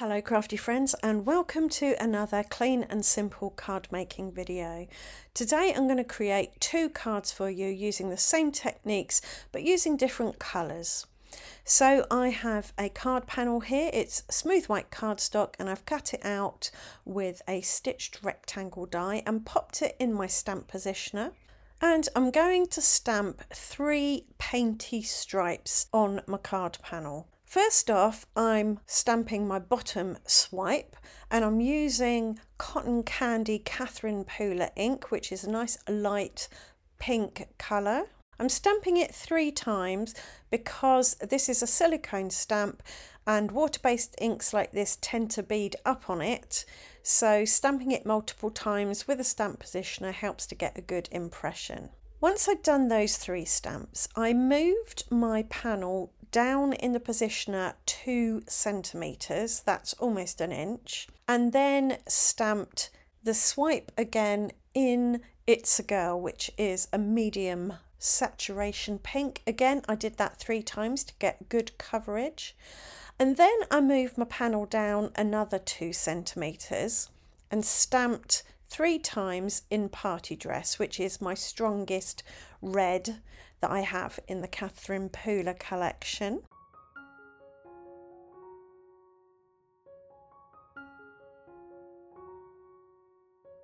Hello crafty friends and welcome to another clean and simple card making video. Today I'm going to create two cards for you using the same techniques but using different colours. So I have a card panel here, it's smooth white cardstock and I've cut it out with a stitched rectangle die and popped it in my stamp positioner. And I'm going to stamp three painty stripes on my card panel. First off, I'm stamping my bottom swipe and I'm using Cotton Candy Catherine Pooler ink, which is a nice light pink colour. I'm stamping it three times because this is a silicone stamp and water-based inks like this tend to bead up on it. So stamping it multiple times with a stamp positioner helps to get a good impression. Once I'd done those three stamps, I moved my panel down in the positioner two centimeters, that's almost an inch, and then stamped the swipe again in It's a Girl, which is a medium saturation pink. Again, I did that three times to get good coverage. And then I moved my panel down another two centimeters and stamped three times in Party Dress, which is my strongest red that I have in the Catherine Pooler collection.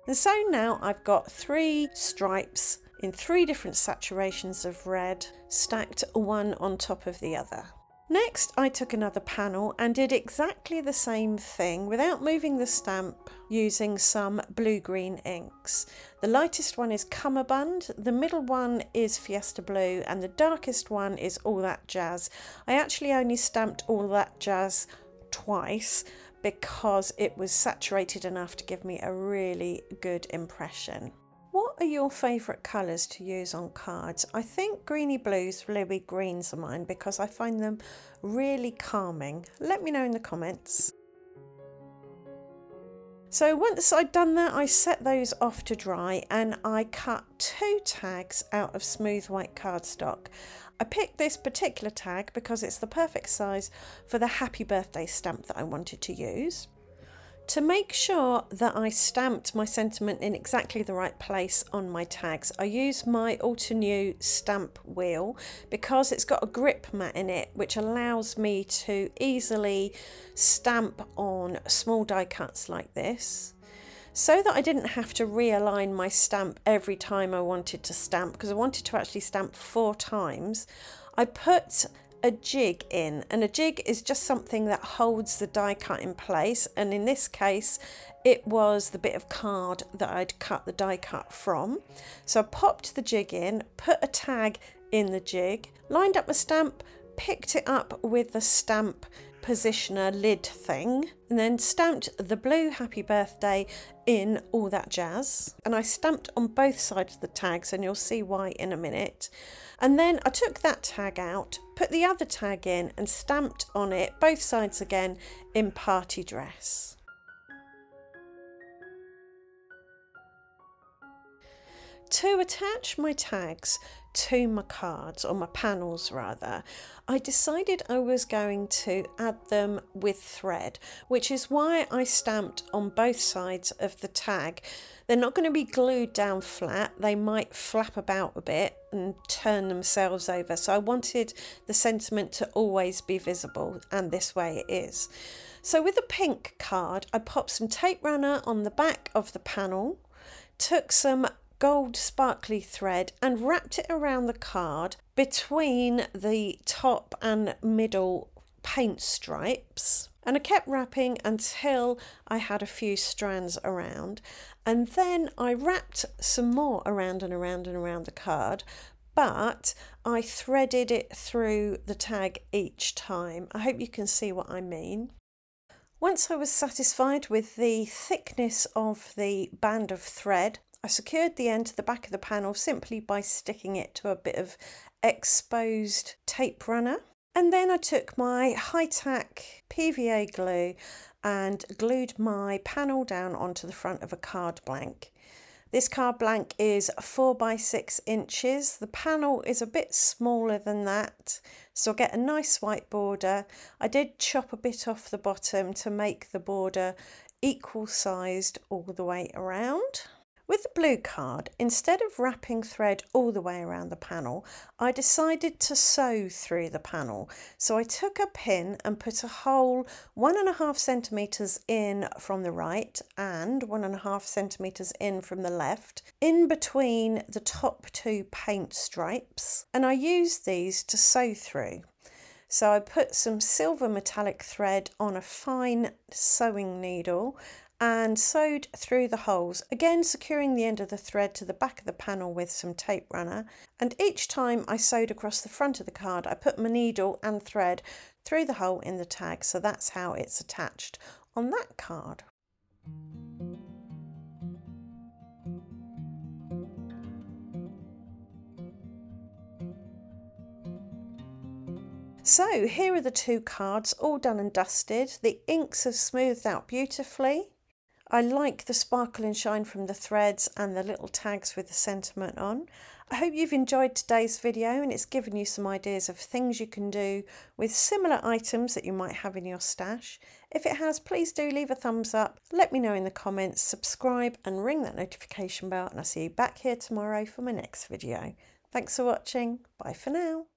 And so now I've got three stripes in three different saturations of red stacked one on top of the other. Next, I took another panel and did exactly the same thing without moving the stamp using some blue-green inks. The lightest one is Cummerbund, the middle one is Fiesta Blue, and the darkest one is All That Jazz. I actually only stamped All That Jazz twice because it was saturated enough to give me a really good impression. What are your favourite colours to use on cards? I think greeny blues, bluey greens are mine because I find them really calming. Let me know in the comments. So once I'd done that, I set those off to dry and I cut two tags out of smooth white cardstock. I picked this particular tag because it's the perfect size for the happy birthday stamp that I wanted to use. To make sure that I stamped my sentiment in exactly the right place on my tags, I use my Altenew stamp wheel because it's got a grip mat in it which allows me to easily stamp on small die cuts like this so that I didn't have to realign my stamp every time I wanted to stamp because I wanted to actually stamp four times. I put a jig in and a jig is just something that holds the die cut in place and in this case it was the bit of card that I'd cut the die cut from. So I popped the jig in put a tag in the jig lined up a stamp picked it up with the stamp positioner lid thing and then stamped the blue happy birthday in all that jazz. And I stamped on both sides of the tags and you'll see why in a minute. And then I took that tag out put the other tag in and stamped on it both sides again in party dress to attach my tags to my cards, or my panels rather, I decided I was going to add them with thread, which is why I stamped on both sides of the tag. They're not going to be glued down flat, they might flap about a bit and turn themselves over. So I wanted the sentiment to always be visible, and this way it is. So with a pink card, I popped some tape runner on the back of the panel, took some gold sparkly thread and wrapped it around the card between the top and middle paint stripes. And I kept wrapping until I had a few strands around. And then I wrapped some more around and around and around the card, but I threaded it through the tag each time. I hope you can see what I mean. Once I was satisfied with the thickness of the band of thread, I secured the end to the back of the panel simply by sticking it to a bit of exposed tape runner. And then I took my high-tack PVA glue and glued my panel down onto the front of a card blank. This card blank is 4 by 6 inches. The panel is a bit smaller than that, so I'll get a nice white border. I did chop a bit off the bottom to make the border equal sized all the way around. With the blue card, instead of wrapping thread all the way around the panel, I decided to sew through the panel. So I took a pin and put a hole one and a half centimetres in from the right and one and a half centimetres in from the left, in between the top two paint stripes. And I used these to sew through. So I put some silver metallic thread on a fine sewing needle and sewed through the holes, again securing the end of the thread to the back of the panel with some tape runner. And each time I sewed across the front of the card, I put my needle and thread through the hole in the tag, so that's how it's attached on that card. So here are the two cards all done and dusted. The inks have smoothed out beautifully. I like the sparkle and shine from the threads and the little tags with the sentiment on. I hope you've enjoyed today's video and it's given you some ideas of things you can do with similar items that you might have in your stash. If it has, please do leave a thumbs up, let me know in the comments, subscribe and ring that notification bell and I'll see you back here tomorrow for my next video. Thanks for watching, bye for now.